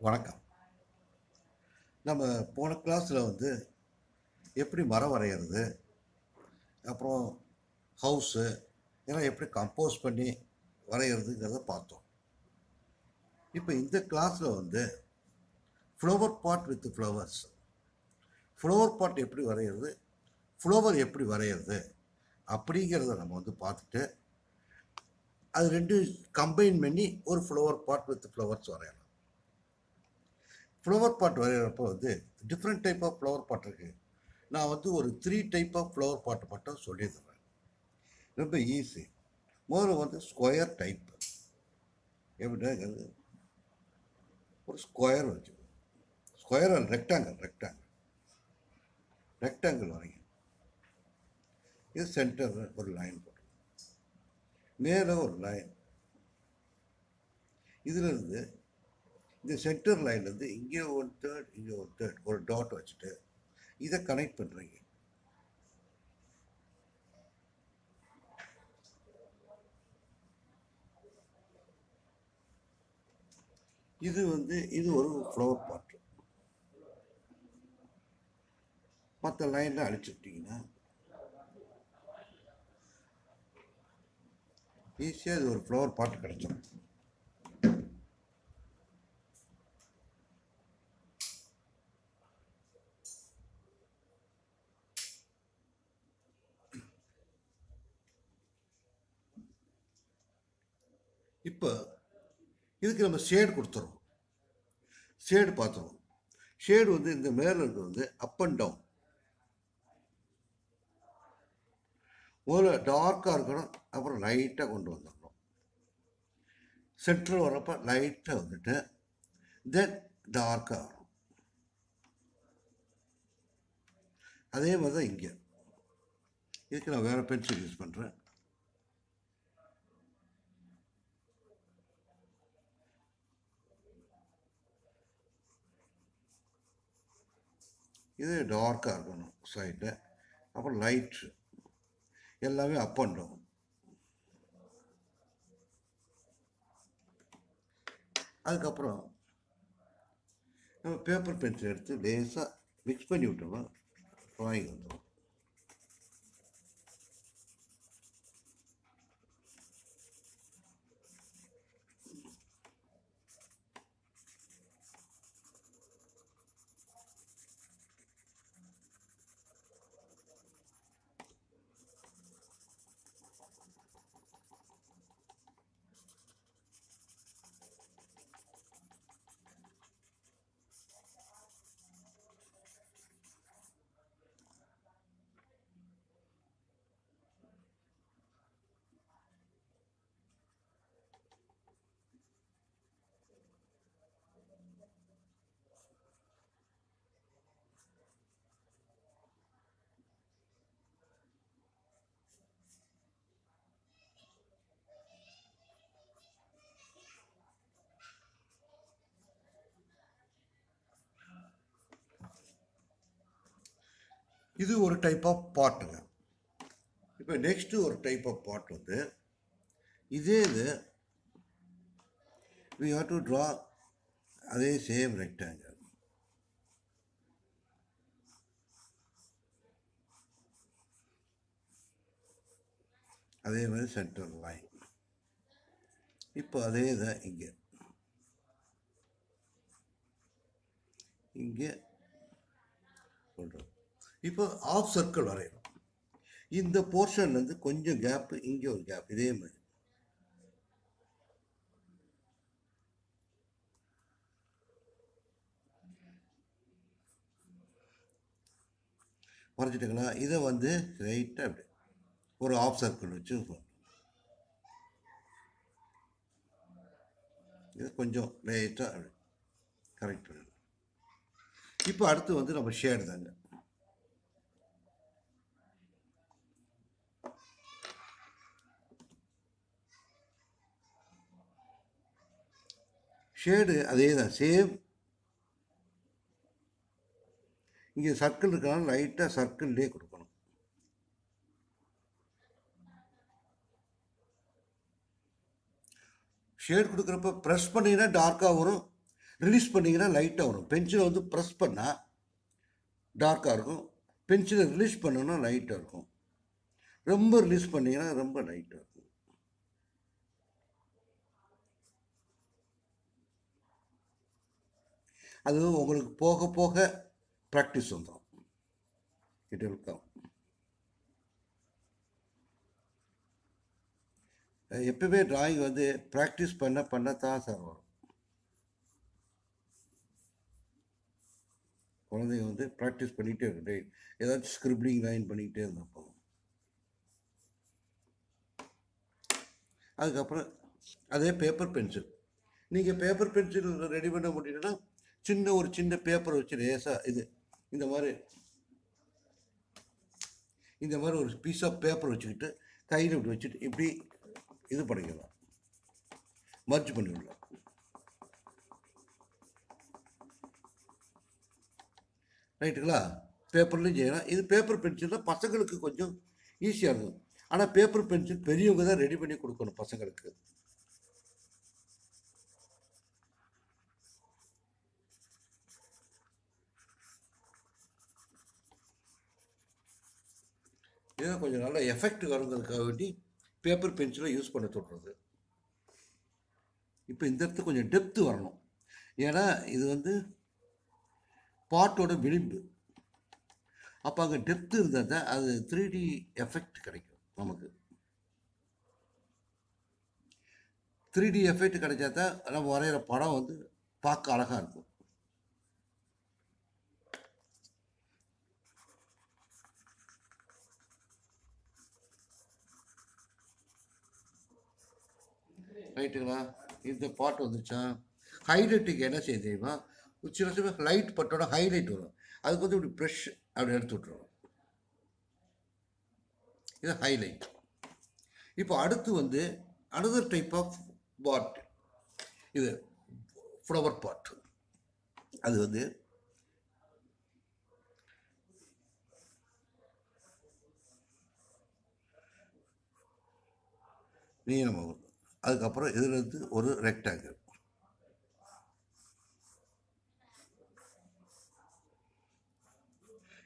வணக்கம். நம்ம போன கிளாஸில் வந்து எப்படி மரம் வரைகிறது அப்புறம் ஹவுஸு இதெல்லாம் எப்படி கம்போஸ் பண்ணி வரைகிறதுங்கிறத பார்த்தோம். இப்போ இந்த கிளாஸில் வந்து flower pot with flowers flower pot எப்படி வரைகிறது ஃப்ளவர் எப்படி வரைகிறது அப்படிங்கிறத நம்ம வந்து பார்த்துட்டு அது ரெண்டு கம்பைன் பண்ணி ஒரு ஃப்ளவர் பாட் வித் ஃப்ளவர்ஸ் வரையலாம் ஃப்ளவர் பாட் வரைகிறப்போ வந்து different type of flower pot இருக்குது நான் வந்து ஒரு த்ரீ டைப் ஆஃப் ஃப்ளவர் பாட்டு மட்டும் சொல்லி தர்றேன் ரொம்ப ஈஸி முதல்ல வந்து ஸ்கொயர் டைப் எப்படின்னா ஒரு ஸ்கொயர் வச்சு square and rectangle rectangle rectangle வரைங்க. இது சென்டர் ஒரு லைன் போட்டு மேலே ஒரு லைன் இதிலிருந்து இந்த சென்டர் லைன்லேருந்து இங்கே ஒன் தேர்ட் இங்கே ஒரு தேர்ட் ஒரு டாட் வச்சுட்டு இதை கனெக்ட் பண்ணுறீங்க இது வந்து இது ஒரு ஃப்ளவர் பாட் மற்ற லைனில் அழிச்சுட்டிங்கன்னா ஈஸியாக இது ஒரு ஃப்ளவர் பாட்டு கிடச்சிடும் இப்போ இதுக்கு நம்ம ஷேடு கொடுத்துருவோம் ஷேடு பார்த்துருவோம் ஷேடு வந்து இந்த மேலே இருக்கிறது வந்து அப் அண்ட் டவுன் முதல்ல டார்க்காக இருக்கணும் அப்புறம் லைட்டாக கொண்டு வந்துடணும். சென்டர் வரப்போ லைட்டாக வந்துட்டு தென் டார்க்காக வரும். அதே மாதிரி தான் இங்கே. இதுக்கு நான் வேறு பென்சில் யூஸ் பண்ணுறேன் இது டார்க்காக இருக்கணும் சைடில் அப்புறம் லைட்ரு எல்லாமே அப் அண்ட் டவுன் அதுக்கப்புறம் நம்ம பேப்பர் பென்சில் எடுத்து லேசாக மிக்ஸ் பண்ணி விட்டோம்னா ட்ராயிங் வந்துடும் இது ஒரு டைப் ஆஃப் பாட்டுங்க இப்போ நெக்ஸ்ட்டு ஒரு டைப் ஆஃப் பாட் வந்து இதே இது வி ஹாவ் டு ட்ரா அதே சேம் ரெக்டாங்கிள் அதே மாதிரி சென்டர் லைன் இப்போ அதே தான் இங்கே. இங்கே இப்போ ஆஃப் சர்க்கிள் வரையணும். இந்த போர்ஷன்லேருந்து கொஞ்சம் கேப்பு இங்கே ஒரு கேப் இதே மாதிரி. வரைஞ்சிட்டுங்களா இதை வந்து ரைட்டாக அப்படி ஒரு ஆஃப் சர்க்கிள் வச்சு இது கொஞ்சம் லைட்டாக அப்படி கரெக்ட் பண்ணணும் இப்போ அடுத்து வந்து நம்ம ஷேடு தாங்க. ஷேடு அதே தான் சேம் இங்கே சர்க்கிள் இருக்கனால லைட்டாக சர்க்கிள்லேயே கொடுக்கணும். ஷேட் கொடுக்குறப்ப ப்ரெஸ் பண்ணிங்கன்னா டார்க்காக வரும் ரிலீஸ் பண்ணிங்கன்னா லைட்டாக வரும். பென்சிலை வந்து ப்ரெஸ் பண்ணால் டார்க்காக இருக்கும் பென்சிலை ரிலீஸ் பண்ணோன்னா லைட்டாக இருக்கும். ரொம்ப ரிலீஸ் பண்ணிங்கன்னா ரொம்ப லைட்டாக இருக்கும். அது உங்களுக்கு போக போக ப்ராக்டிஸ் வந்துடும் இட் வில் கம் எப்பவுமே டிராயிங் வந்து ப்ராக்டிஸ் பண்ண பண்ண தான் சார் வரும். குழந்தைங்க வந்து ப்ராக்டிஸ் பண்ணிகிட்டே இருக்கு ஏதாச்சும் ஸ்கிரிப்டிங் லைன் பண்ணிக்கிட்டே இருந்தால் போதும். அதுக்கப்புறம் அதே பேப்பர் பென்சில் நீங்கள் பேப்பர் பென்சில் ரெடி பண்ண முடியலன்னா சின்ன ஒரு சின்ன பேப்பர் வச்சு லேசாக இது இந்த மாதிரி இந்த மாதிரி ஒரு பீஸ் ஆஃப் பேப்பர் வச்சுக்கிட்டு கையில் இப்படி வச்சுட்டு இப்படி இது பண்ணிக்கலாம். மர்ஜ் பண்ணிவிடலாம் ரைட்டுங்களா? பேப்பர்லையும் செய்யலாம். இது பேப்பர் பென்சில்னால் பசங்களுக்கு கொஞ்சம் ஈஸியாக இருக்கும். ஆனால் பேப்பர் பென்சில் பெரியவங்க தான் ரெடி பண்ணி கொடுக்கணும் பசங்களுக்கு. கொஞ்சம் நல்ல எஃபெக்ட் வருங்கிறதுக்காக வேண்டி பேப்பர் பென்சிலை யூஸ் பண்ண சொல்கிறது இப்போ இந்த இடத்துல கொஞ்சம் டெப்த்து வரணும். ஏன்னா இது வந்து பாட்டோட விளிம்பு. அப்போ அங்கே டெப்த்து இருந்தால் தான் அது த்ரீ டி எஃபெக்ட் கிடைக்கும் நமக்கு. த்ரீ டி எஃபெக்ட் கிடைச்சா தான் நம்ம வரைகிற படம் வந்து பார்க்க அழகாக இருக்கும். ரைட்டுங்களா? இந்த பாட்டு வந்துச்சா? ஹைலைட்டுக்கு என்ன செய்ய தெரியுமா? ஒரு சில சமயம் லைட் பட்டோட ஹைலைட் வரும். அதுக்கு வந்து இப்படி ப்ரெஷ் அப்படி எடுத்து விட்ருவோம் இது ஹைலைட் இப்போ அடுத்து வந்து அனதர் டைப் ஆஃப் பாட் இது ஃப்ளவர் பாட் அது வந்து நீளமாக அதுக்கப்புறம் இதில் இருந்து ஒரு ரெக்டாங்கிள்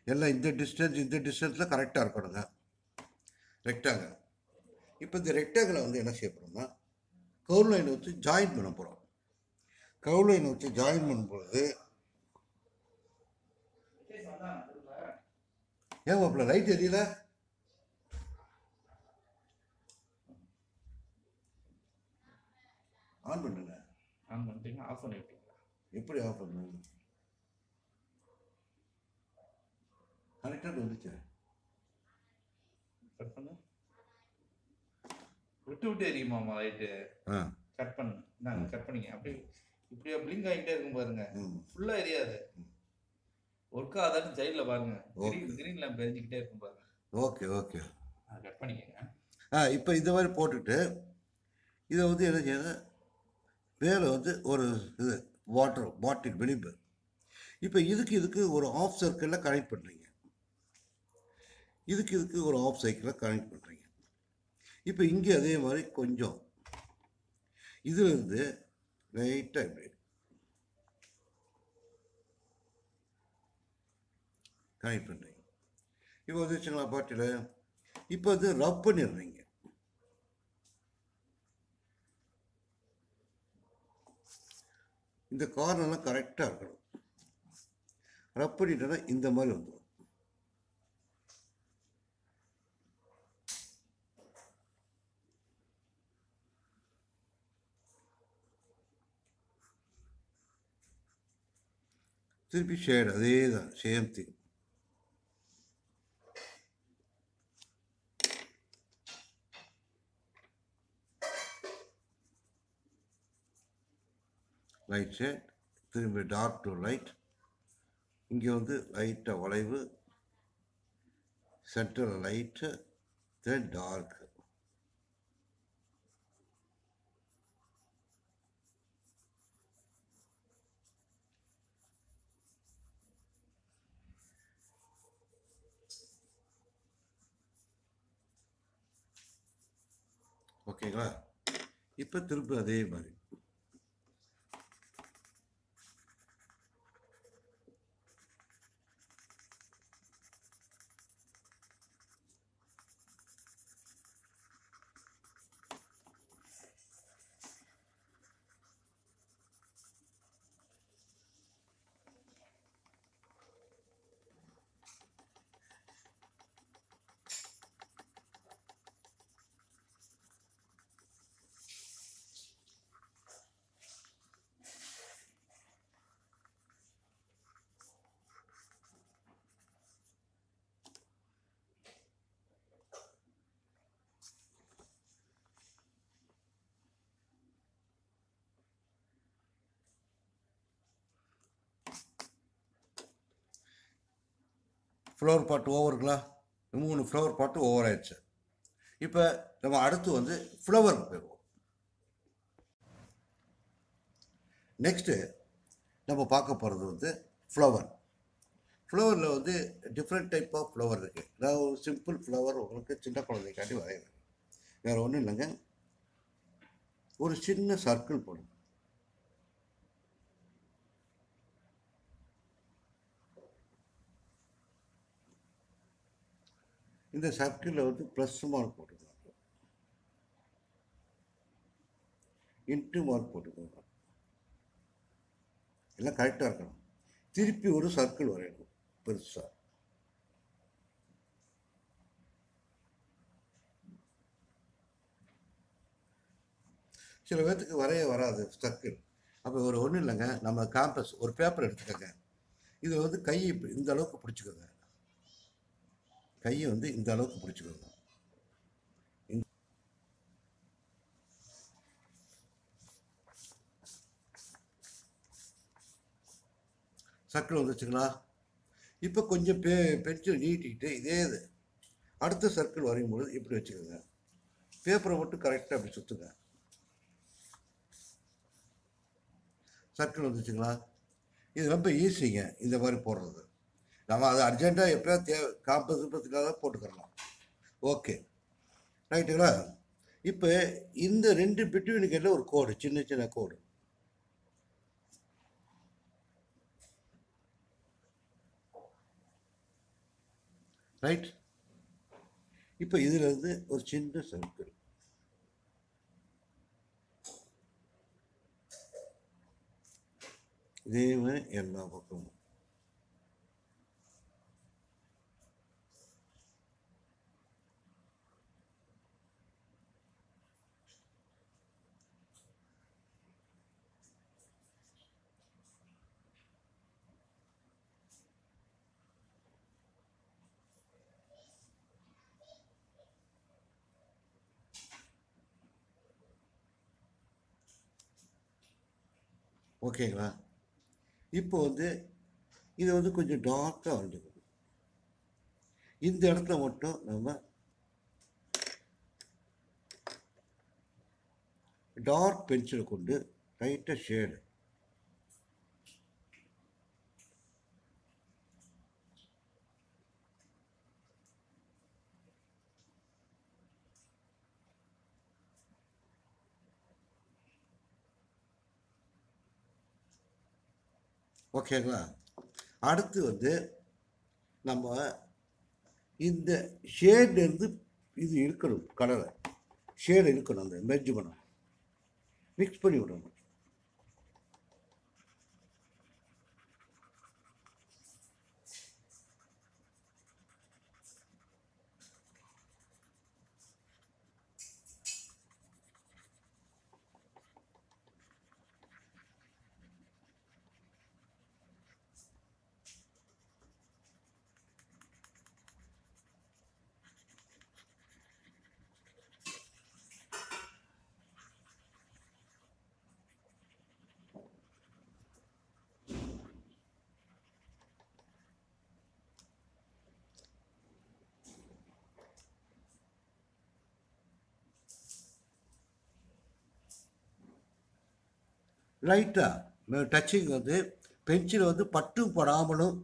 எல்லாம் இந்த டிஸ்டன்ஸ் இந்த டிஸ்டன்ஸில் கரெக்டாக இருக்கணுங்க. ரெக்டாங்கிள் இப்போ இந்த ரெக்டாங்கிளை வந்து என்ன செய்ய போகிறோம்னா கவுர் லைனை வச்சு ஜாயின் பண்ண போகிறோம் கவுர் லைனை வச்சு ஜாயின் பண்ணும்பொழுது ஏன் மாப்பிள்ள லைட் எரியல? ஆன் பண்ணுங்க ஆன் பண்ணிட்டீங்க ஆஃப் பண்ணி விட்டீங்களா எப்படி ஆஃப் பண்ணுங்க கரெக்டாக வந்துச்சு? கட் பண்ணு. விட்டு விட்டு எரியுமாமா லைட்டு கட் பண்ணு. நாங்கள் கட் பண்ணிங்க. அப்படியே இப்படியே பிளிங்க் ஆகிட்டே இருக்கும் பாருங்க. ஃபுல்லாக எரியாது. ஒர்க் ஆகாதான்னு சைடில் பாருங்க. கிரீன் கிரீன் லேம்ப் எரிஞ்சுக்கிட்டே இருக்கும் பாருங்க. Okay okay. கட் பண்ணிக்கங்க. ஆ இப்போ இந்த மாதிரி போட்டுட்டு இதை வந்து என்ன செய்யணும் மேலே வந்து ஒரு இது வாட்டர் பாட்டில் விளிம்பு. இப்போ இதுக்கு இதுக்கு ஒரு ஆஃப் சர்க்கிளில் கனெக்ட் பண்ணுறீங்க இதுக்கு இதுக்கு ஒரு ஆஃப் சைக்கிளில் கனெக்ட் பண்ணுறீங்க இப்போ இங்கே அதே மாதிரி கொஞ்சம். இதுலேருந்து லைட்டாக இப்படி. கனெக்ட் பண்ணுறீங்க இப்போ வந்துச்சுங்களா பாட்டில். இப்போ வந்து ரப் பண்ணிடுறீங்க. இந்த கார்னர்லாம் கரெக்டாக இருக்கணும். ரப் பண்ணிட்டோன்னா இந்த மாதிரி வந்துடும் திருப்பி ஷேட் அதே தான் சேம் திங் லைட் ஷேட் திரும்பி டார்க் டு லைட் இங்கே வந்து லைட்டாக வளைவு. சென்டர் லைட்டு தென் டார்க் ஓகேங்களா இப்போ திரும்ப அதே மாதிரி. ஃப்ளவர் பாட்டு ஓவருங்களா மூணு ஃப்ளவர் பாட்டு ஓவர் ஆயிடுச்சு. இப்போ நம்ம அடுத்து வந்து ஃப்ளவர் போயிடுவோம். நெக்ஸ்ட்டு நம்ம பார்க்க போகிறது வந்து ஃப்ளவர் ஃப்ளவரில் வந்து டிஃப்ரெண்ட் டைப் ஆஃப் ஃப்ளவர் இருக்குது நான் ஒரு சிம்பிள் ஃப்ளவர் உங்களுக்கு சின்ன குழந்தைக்காண்டி வரைகிறேன். வேறு ஒன்றும் இல்லைங்க. ஒரு சின்ன சர்க்கிள் போடுங்க. இந்த சர்க்கிளில் வந்து ப்ளஸ் மார்க் போட்டுக்கோங்க. இன்ட்டு மார்க் போட்டுக்கோங்க. எல்லாம் கரெக்டாக இருக்கணும். திருப்பி ஒரு சர்க்கிள் வரையணும் பெருசாக சில பேர்த்துக்கு வரைய வராது சர்க்கிள் அப்போ ஒரு ஒன்றும் இல்லைங்க நம்ம கேம்பஸ் ஒரு பேப்பர் எடுத்துக்கோங்க. இது வந்து கை இந்த அளவுக்கு பிடிச்சிக்கோங்க. கையை வந்து இந்த அளவுக்கு பிடிச்சிக்கோங்க. சர்க்கிள் வந்துச்சுங்களா இப்போ கொஞ்சம் பெ பென்சில் நீட்டிக்கிட்டு இதே இது. அடுத்த சர்க்கிள் வரையும் பொழுது இப்படி வச்சுக்கோங்க. பேப்பரை மட்டும் கரெக்டாக அப்படி சுற்றுங்க சர்க்கிள் வந்துச்சுங்களா இது ரொம்ப ஈஸிங்க இந்த மாதிரி போடுறது. நம்ம அதை அர்ஜென்ட்டாக எப்படியா தே காம்பஸ் கிம்பஸுக்காக போட்டுக்கிறலாம் ஓகே ரைட்டுங்களா இப்போ இந்த ரெண்டு பிட்வீனுக்கு ஒரு கோடு சின்ன சின்ன கோடு ரைட் இப்போ இதுலேருந்து ஒரு சின்ன சர்க்கிள் இதே மாதிரி எல்லா பக்கமும். ஓகேங்களா? இப்போ வந்து இது வந்து கொஞ்சம் டார்க்காக வந்துடும் இந்த இடத்துல மட்டும் நம்ம டார்க் பென்சிலை கொண்டு லைட்டாக ஷேடு ஓகேங்களா அடுத்து வந்து நம்ம இந்த ஷேட்லேருந்து இது இருக்கணும் கலரை ஷேடு இருக்கணும் அந்த மெர்ஜ் பண்ணணும் மிக்ஸ் பண்ணி விடணும். லைட்டாக டச்சிங் வந்து பென்சில் வந்து பட்டும் படாமலும்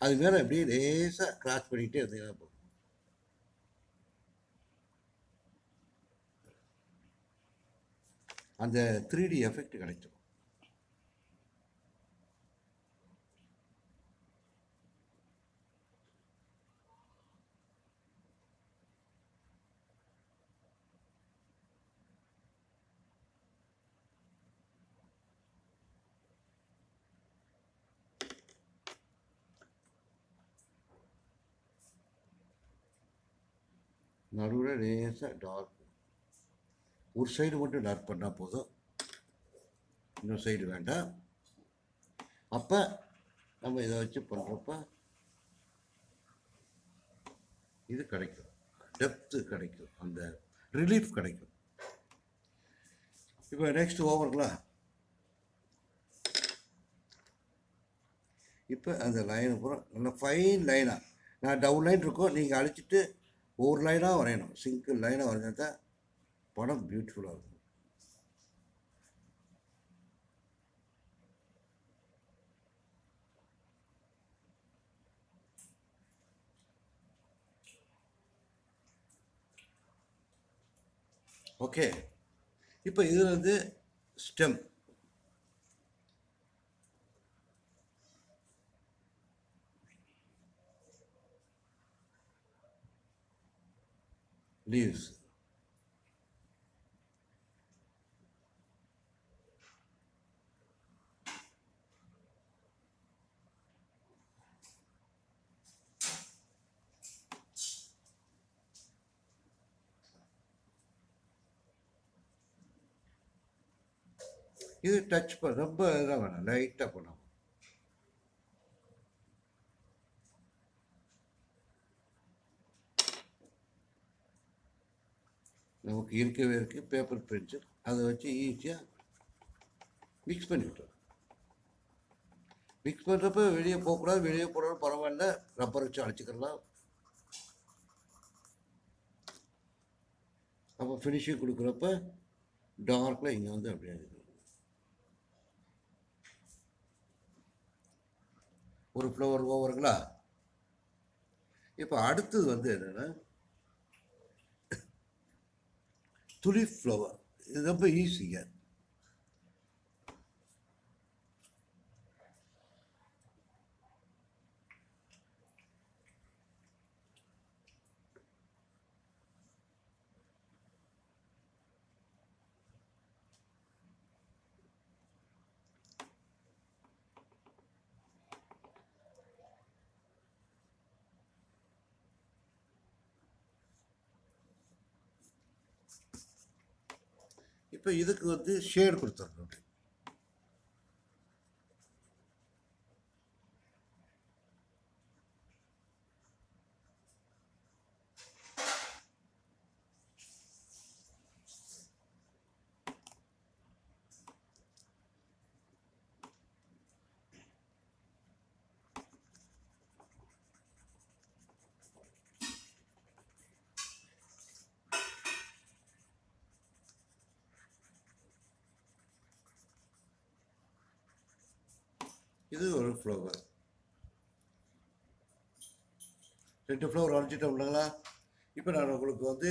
அது மேலே அப்படியே லேசாக கிராஸ் பண்ணிகிட்டே இருந்தீங்கன்னா போதும். அந்த த்ரீ டி எஃபெக்ட் கிடைக்கும் நடுவில் லேசாக டார்க் ஒரு சைடு மட்டும் டார்க் பண்ணால் போதும். இன்னொரு சைடு வேண்டாம். அப்போ நம்ம இதை வச்சு பண்ணுறப்ப இது கிடைக்கும். டெப்த்து கிடைக்கும். அந்த ரிலீஃப் கிடைக்கும். இப்போ நெக்ஸ்ட் ஓவருங்களா இப்போ அந்த லைனை பூரா நல்லா ஃபைன் லைனாக நான் டவுன் லைன் இருக்கும். நீங்கள் அழிச்சிட்டு ஒரு லைனாக வரையணும். சிங்கிள் லைனாக வரைஞ்சா தான் படம் பியூட்டிஃபுல்லாக இருக்கும். ஓகே இப்போ இதில் வந்து ஸ்டெம் லீவ்ஸ் இது டச் பண்ண ரொம்ப இதாக வேணும். லைட்டாக பண்ணணும் நமக்கு இருக்கவே இருக்குது பேப்பர் பென்சில் அதை வச்சு ஈஸியாக மிக்ஸ் பண்ணிவிட்டோம் மிக்ஸ் பண்ணுறப்ப வெளியே போகக்கூடாது வெளியே போனாலும் பரவாயில்ல. ரப்பர் வச்சு அழைச்சிக்கலாம் அப்போ ஃபினிஷிங் கொடுக்குறப்ப டார்க்கில் இங்கே வந்து அப்படியே இருக்குது ஒரு ஃப்ளவர் ஓவருங்களா? இப்போ அடுத்தது வந்து என்னென்னா துளி ஃப்ளவர் இது ரொம்ப ஈஸிங்க இப்போ இதுக்கு வந்து ஷேட் கொடுத்துருக்கோம் அப்படி. ஃப்ளவர் ரெண்டு ஃப்ளவர் வரைஞ்சிட்டோம் இல்லைங்களா? இப்போ நான் உங்களுக்கு வந்து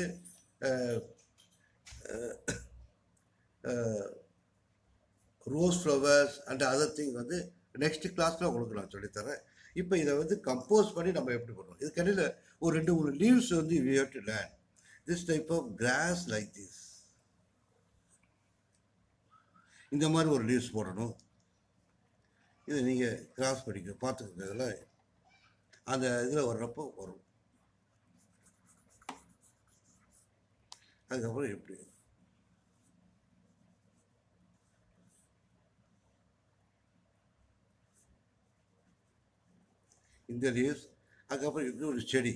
rose flowers and other thing வந்து நெக்ஸ்ட் கிளாஸில் உங்களுக்கு நான் சொல்லித்தரேன். இப்போ இதை வந்து கம்போஸ் பண்ணி நம்ம எப்படி பண்ணுவோம்? இதுக்கடையில் ஒரு ரெண்டு மூணு லீவ்ஸ் வந்து we have to learn this type of grass like this இந்த மாதிரி ஒரு லீவ்ஸ் போடணும். இதை நீங்கள் கிராஸ் படிக்க பார்த்துக்கோங்க இதெல்லாம். அந்த இதில் வர்றப்போ வரும். அதுக்கப்புறம் எப்படி? இந்த லீவ்ஸ் அதுக்கப்புறம் இது ஒரு செடி.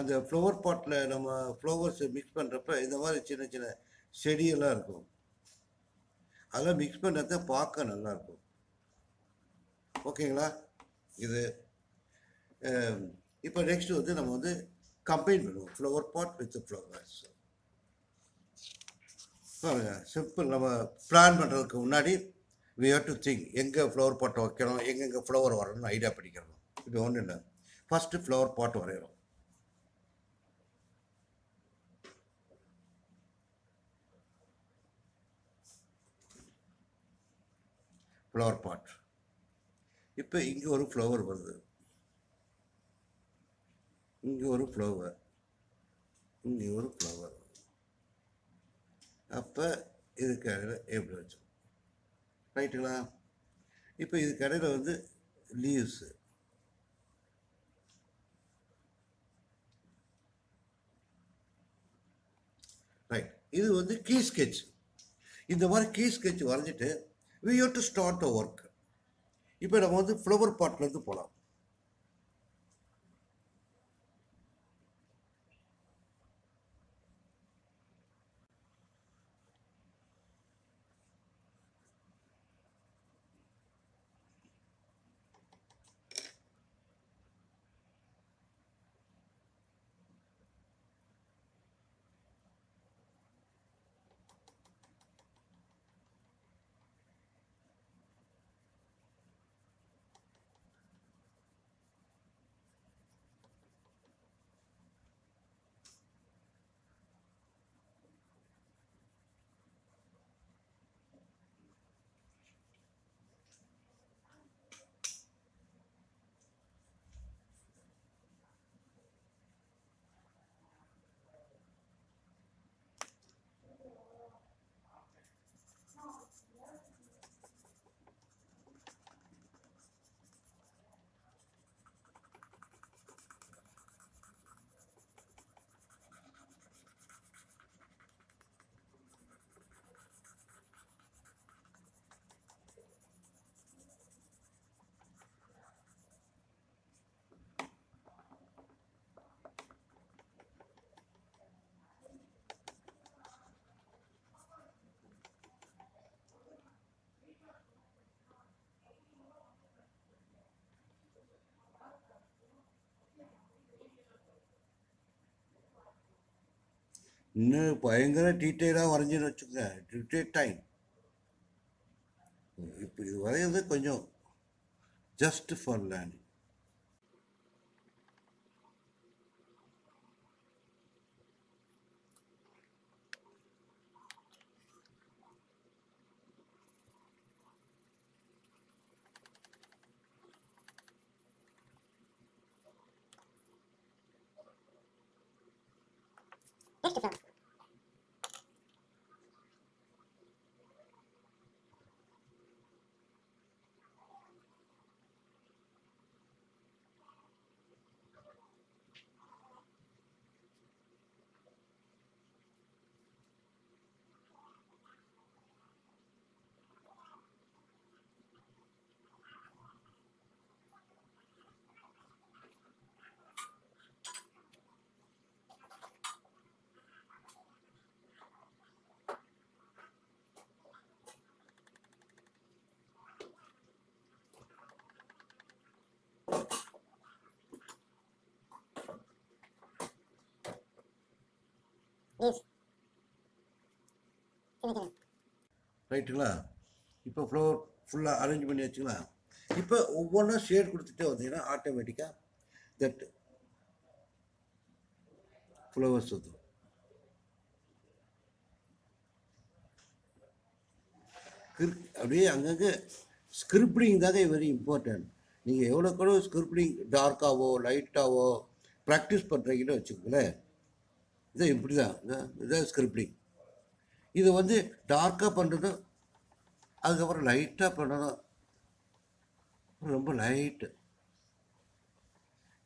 அந்த ஃப்ளவர் பாட்டில் நம்ம ஃப்ளவர்ஸ் மிக்ஸ் பண்ணுறப்ப இந்த மாதிரி சின்ன சின்ன செடியெல்லாம் இருக்கும். அதெல்லாம் மிக்ஸ் பண்ணுறத பார்க்க நல்லாயிருக்கும். ஓகேங்களா? இது இப்போ நெக்ஸ்ட் வந்து நம்ம வந்து கம்பைன் பண்ணுவோம். ஃப்ளவர் பாட் வித் ஃப்ளவர்ஸ் பாருங்க சிம்பிள் நம்ம பிளான் பண்ணுறதுக்கு முன்னாடி வி ஹேவ் டு திங்க் எங்கே ஃப்ளவர் பாட்டை வைக்கணும் எங்கெங்கே ஃப்ளவர் வரணும்னு ஐடியா பண்ணிக்கிறோம் இது ஒன்றும் இல்லை. ஃபஸ்ட்டு ஃப்ளவர் பாட் வரைகிறோம் ஃப்ளவர் பாட் இப்போ இங்கே ஒரு ஃப்ளவர் வருது. இங்கே ஒரு ஃப்ளவர் இங்கே ஒரு ஃப்ளவர் அப்போ இதுக்கு இடையில எப்படி வச்சோம் ரைட்டுங்களா இப்போ இதுக்கு இடையில வந்து லீவ்ஸு ரைட் இது வந்து கீ ஸ்கெட்ச் இந்த மாதிரி கீ ஸ்கெட்ச் வரைஞ்சிட்டு we have to start a work இப்போ நம்ம வந்து ஃப்ளவர் பாட்லேருந்து போகலாம் இன்னும் பயங்கர டீட்டெயிலாக வரைஞ்சின்னு வச்சுக்கோங்க டேக் டைம் இப்போ இது வரைகிறது கொஞ்சம் ஜஸ்ட் ஃபார் லேர்னிங் ரைட்டுங்களா? இப்போ ஃப்ளவர் ஃபுல்லாக அரேஞ்ச் பண்ணி வச்சுங்களா இப்போ ஒவ்வொன்றா ஷேட் கொடுத்துட்டே வந்தீங்கன்னா ஆட்டோமேட்டிக்காக தட் ஃப்ளவர்ஸ் வந்துடும் அப்படியே அங்கங்கே ஸ்கிரிப்டிங் தாங்க வெரி இம்பார்ட்டன்ட் நீங்கள் எவ்வளோ கூட ஸ்கிரிப்டிங் டார்க்காவோ லைட்டாவோ ப்ராக்டிஸ் பண்ணுறீங்கன்னு வச்சுக்கோங்களேன். இதை இப்படி தான் இதான் ஸ்கிரிப்டிங் இது வந்து டார்க்காக பண்ணுறதும் அதுக்கப்புறம் லைட்டாக பண்ணணும். ரொம்ப லைட்டு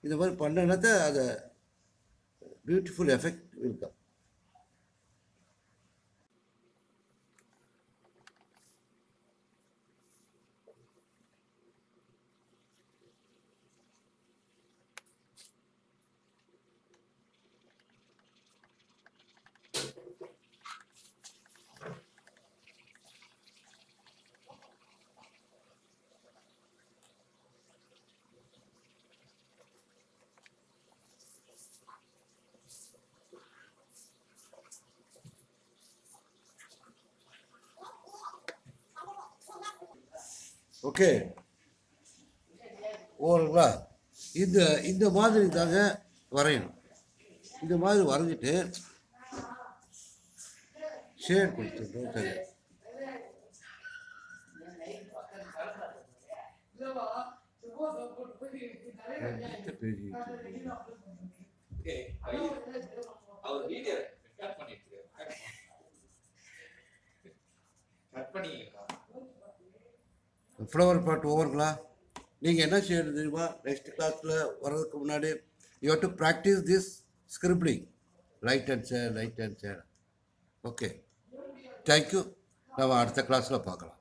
இந்த மாதிரி பண்ணனா அதை பியூட்டிஃபுல் எஃபெக்ட் இருக்கும். ஓகே. ஓகேங்களா இந்த இந்த மாதிரி தாங்க வரையணும். இந்த மாதிரி வரைஞ்சிட்டு ஷேட் கொடுத்துருக்கோம் சரி கட் பண்ணிட்டு கட் பண்ணிக்கலாம் ஃப்ளவர் பாட் ஓவருங்களா நீங்கள் என்ன செய்யணும் தெரியுமா? நெக்ஸ்ட் கிளாஸில் வர்றதுக்கு முன்னாடி you to practice this scripting right hand chair right hand chair okay thank you நம்ம அடுத்த கிளாஸில் பார்க்கலாம்.